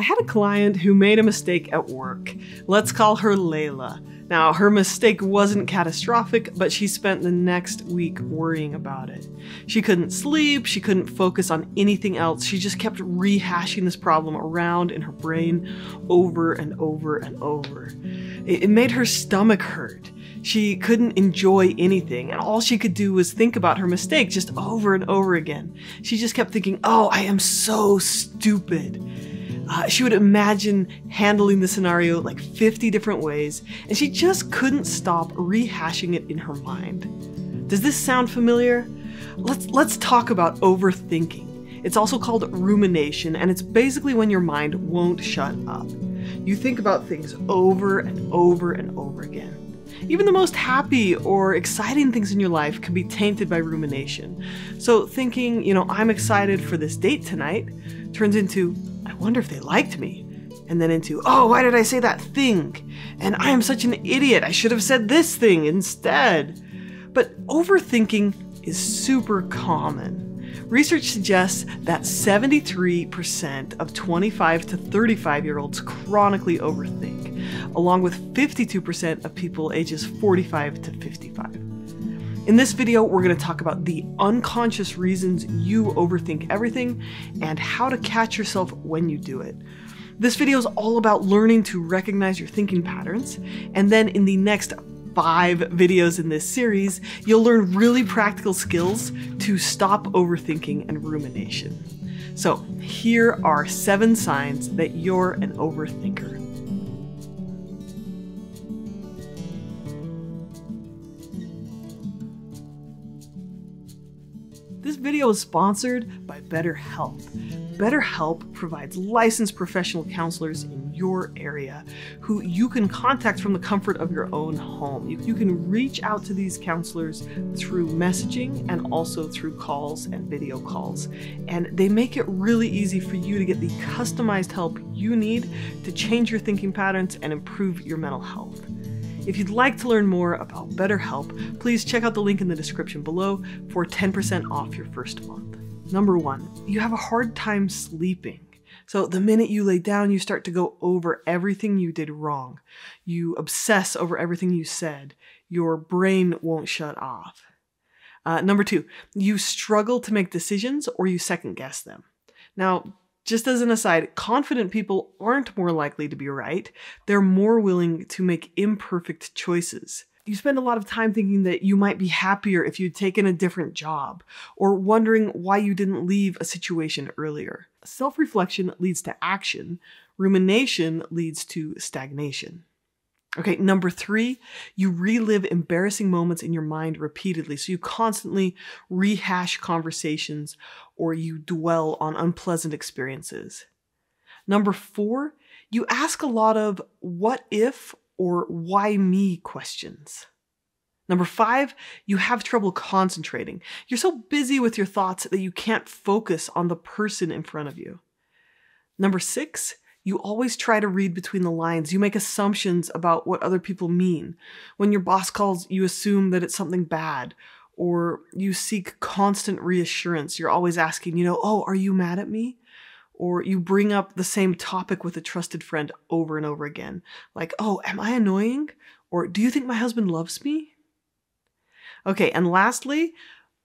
I had a client who made a mistake at work. Let's call her Layla. Now, her mistake wasn't catastrophic, but she spent the next week worrying about it. She couldn't sleep, she couldn't focus on anything else. She just kept rehashing this problem around in her brain over and over and over. It, made her stomach hurt. She couldn't enjoy anything, and all she could do was think about her mistake just over and over again. She just kept thinking, oh, I am so stupid. Uh, she would imagine handling the scenario like 50 different ways, and she just couldn't stop rehashing it in her mind. Does this sound familiar? Let's, let's talk about overthinking. It's also called rumination, and it's basically when your mind won't shut up. You think about things over and over and over again. Even the most happy or exciting things in your life can be tainted by rumination. So, thinking, you know, I'm excited for this date tonight turns into, I wonder if they liked me. And then into, oh, why did I say that thing? And I am such an idiot. I should have said this thing instead. But overthinking is super common. Research suggests that 73% of 25 to 35 year olds chronically overthink, along with 52% of people ages 45 to 55. In this video, we're going to talk about the unconscious reasons you overthink everything and how to catch yourself when you do it. This video is all about learning to recognize your thinking patterns, and then in the next five videos in this series, you'll learn really practical skills to stop overthinking and rumination. So, here are seven signs that you're an overthinker. This video is sponsored by BetterHelp. BetterHelp provides licensed professional counselors in your area who you can contact from the comfort of your own home. You, you, can reach out to these counselors through messaging and also through calls and video calls. And they make it really easy for you to get the customized help you need to change your thinking patterns and improve your mental health. If you'd like to learn more about BetterHelp, please check out the link in the description below for 10% off your first month. Number one, you have a hard time sleeping. So the minute you lay down, you start to go over everything you did wrong. You obsess over everything you said. Your brain won't shut off. Uh, number two, you struggle to make decisions or you second guess them. Now, just as an aside, confident people aren't more likely to be right. They're more willing to make imperfect choices. You spend a lot of time thinking that you might be happier if you'd taken a different job, or wondering why you didn't leave a situation earlier. Self reflection leads to action, rumination leads to stagnation. Okay, number three, you relive embarrassing moments in your mind repeatedly. So you constantly rehash conversations or you dwell on unpleasant experiences. Number four, you ask a lot of what if or why me questions. Number five, you have trouble concentrating. You're so busy with your thoughts that you can't focus on the person in front of you. Number six, you always try to read between the lines. You make assumptions about what other people mean. When your boss calls, you assume that it's something bad, or you seek constant reassurance. You're always asking, you know, oh, are you mad at me? Or you bring up the same topic with a trusted friend over and over again. Like, oh, am I annoying? Or do you think my husband loves me? Okay, and lastly,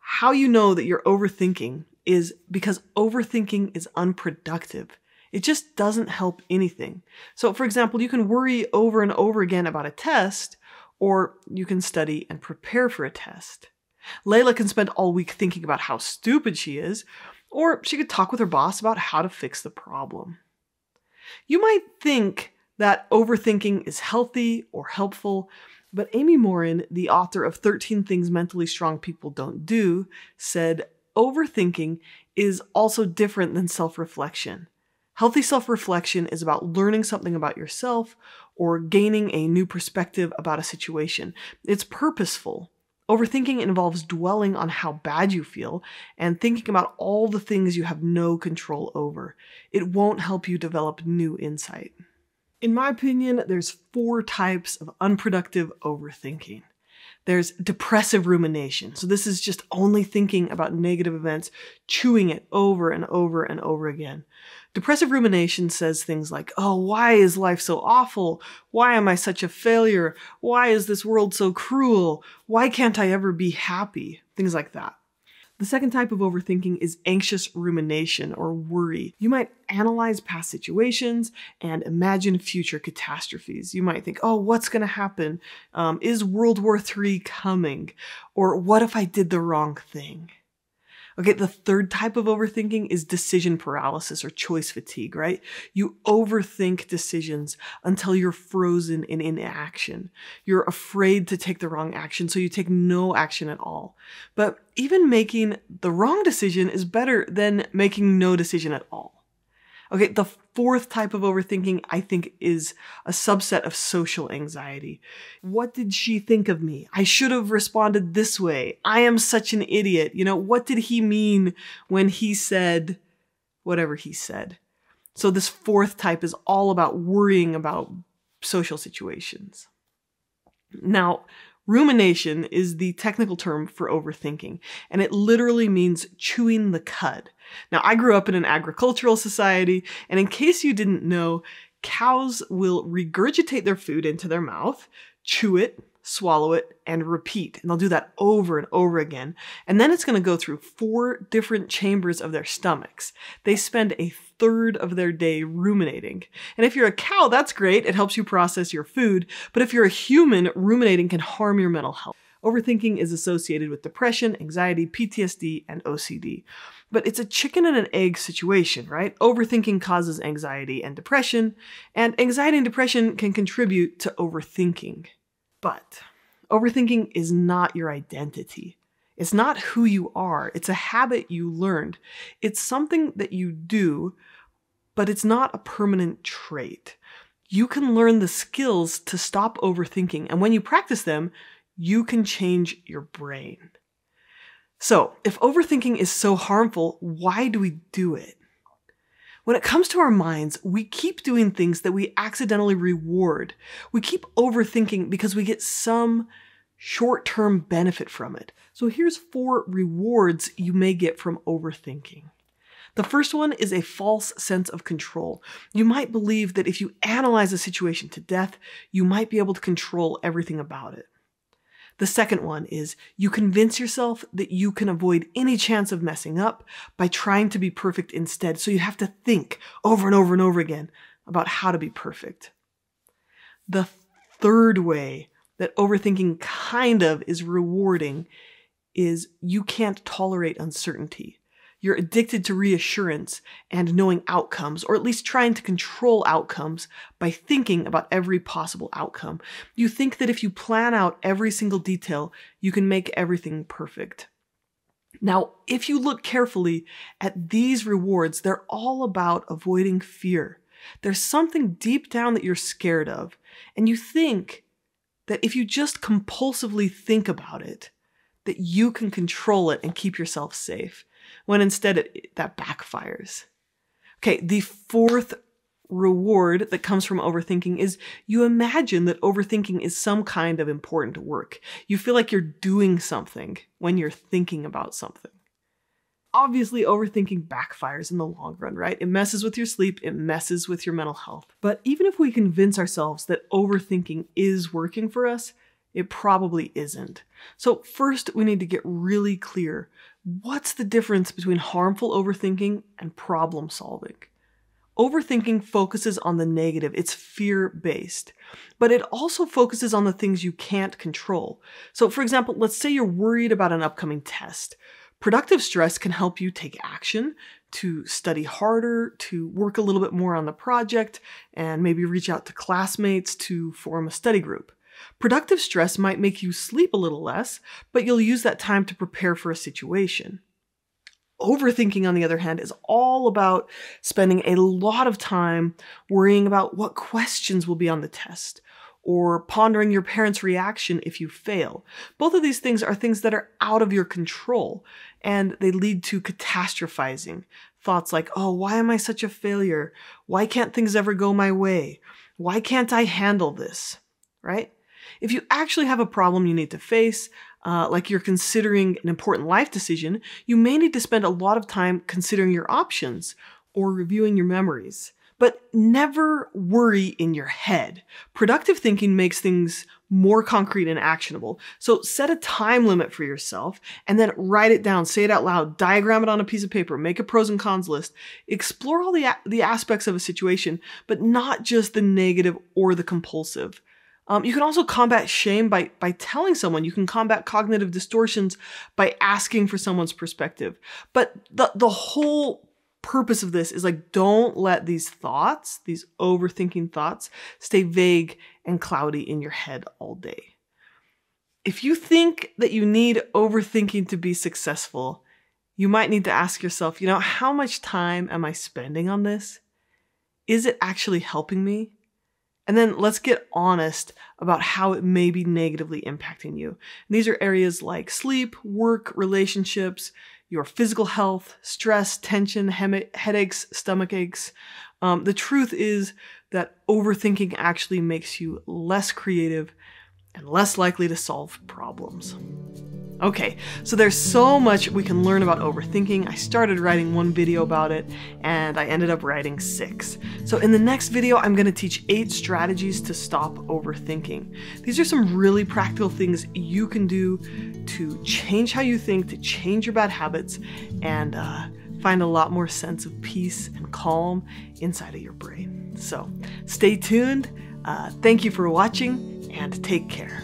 how you know that you're overthinking is because overthinking is unproductive. It just doesn't help anything. So, for example, you can worry over and over again about a test, or you can study and prepare for a test. Layla can spend all week thinking about how stupid she is, or she could talk with her boss about how to fix the problem. You might think that overthinking is healthy or helpful, but Amy Morin, the author of 13 Things Mentally Strong People Don't Do, said overthinking is also different than self reflection. Healthy self reflection is about learning something about yourself or gaining a new perspective about a situation. It's purposeful. Overthinking involves dwelling on how bad you feel and thinking about all the things you have no control over. It won't help you develop new insight. In my opinion, there's four types of unproductive overthinking. There's depressive rumination. So this is just only thinking about negative events, chewing it over and over and over again. Depressive rumination says things like, oh, why is life so awful? Why am I such a failure? Why is this world so cruel? Why can't I ever be happy? Things like that. The second type of overthinking is anxious rumination or worry. You might analyze past situations and imagine future catastrophes. You might think, oh, what's going to happen? Um, is World War III coming? Or what if I did the wrong thing? Okay, the third type of overthinking is decision paralysis or choice fatigue, right? You overthink decisions until you're frozen in inaction. You're afraid to take the wrong action, so you take no action at all. But even making the wrong decision is better than making no decision at all. Okay, the fourth type of overthinking, I think, is a subset of social anxiety. What did she think of me? I should have responded this way. I am such an idiot. You know, what did he mean when he said whatever he said? So, this fourth type is all about worrying about social situations. Now, rumination is the technical term for overthinking, and it literally means chewing the cud. Now, I grew up in an agricultural society, and in case you didn't know, cows will regurgitate their food into their mouth, chew it, swallow it, and repeat. And they'll do that over and over again. And then it's going to go through four different chambers of their stomachs. They spend a third of their day ruminating. And if you're a cow, that's great. It helps you process your food. But if you're a human, ruminating can harm your mental health. Overthinking is associated with depression, anxiety, PTSD, and OCD. But it's a chicken and an egg situation, right? Overthinking causes anxiety and depression, and anxiety and depression can contribute to overthinking. But overthinking is not your identity. It's not who you are. It's a habit you learned. It's something that you do, but it's not a permanent trait. You can learn the skills to stop overthinking, and when you practice them, you can change your brain. So, if overthinking is so harmful, why do we do it? When it comes to our minds, we keep doing things that we accidentally reward. We keep overthinking because we get some short term benefit from it. So, here's four rewards you may get from overthinking. The first one is a false sense of control. You might believe that if you analyze a situation to death, you might be able to control everything about it. The second one is you convince yourself that you can avoid any chance of messing up by trying to be perfect instead. So you have to think over and over and over again about how to be perfect. The third way that overthinking kind of is rewarding is you can't tolerate uncertainty. You're addicted to reassurance and knowing outcomes, or at least trying to control outcomes by thinking about every possible outcome. You think that if you plan out every single detail, you can make everything perfect. Now, if you look carefully at these rewards, they're all about avoiding fear. There's something deep down that you're scared of, and you think that if you just compulsively think about it, that you can control it and keep yourself safe when instead it, that backfires. Okay, the fourth reward that comes from overthinking is you imagine that overthinking is some kind of important work. You feel like you're doing something when you're thinking about something. Obviously, overthinking backfires in the long run, right? It messes with your sleep, it messes with your mental health. But even if we convince ourselves that overthinking is working for us, it probably isn't. So, first, we need to get really clear what's the difference between harmful overthinking and problem solving? Overthinking focuses on the negative, it's fear based, but it also focuses on the things you can't control. So, for example, let's say you're worried about an upcoming test. Productive stress can help you take action, to study harder, to work a little bit more on the project, and maybe reach out to classmates to form a study group. Productive stress might make you sleep a little less, but you'll use that time to prepare for a situation. Overthinking, on the other hand, is all about spending a lot of time worrying about what questions will be on the test or pondering your parents' reaction if you fail. Both of these things are things that are out of your control and they lead to catastrophizing. Thoughts like, oh, why am I such a failure? Why can't things ever go my way? Why can't I handle this? Right? If you actually have a problem you need to face, uh, like you're considering an important life decision, you may need to spend a lot of time considering your options. or reviewing your memories. But never worry in your head. Productive thinking makes things more concrete and actionable. So set a time limit for yourself and then write it down, say it out loud, diagram it on a piece of paper, make a pros and cons list, explore all the, the aspects of a situation, but not just the negative or the compulsive. Um, you can also combat shame by, by telling someone. You can combat cognitive distortions by asking for someone's perspective. But the, the whole purpose of this is like, don't let these thoughts, these overthinking thoughts, stay vague and cloudy in your head all day. If you think that you need overthinking to be successful, you might need to ask yourself, you know, how much time am I spending on this? Is it actually helping me? And then let's get honest about how it may be negatively impacting you. And these are areas like sleep, work, relationships, your physical health, stress, tension, hem- headaches, stomach aches. Um, the truth is that overthinking actually makes you less creative and less likely to solve problems. Okay, so there's so much we can learn about overthinking. I started writing one video about it and I ended up writing six. So in the next video, I'm gonna teach eight strategies to stop overthinking. These are some really practical things you can do to change how you think, to change your bad habits, and uh, find a lot more sense of peace and calm inside of your brain. So stay tuned. Uh, thank you for watching and take care.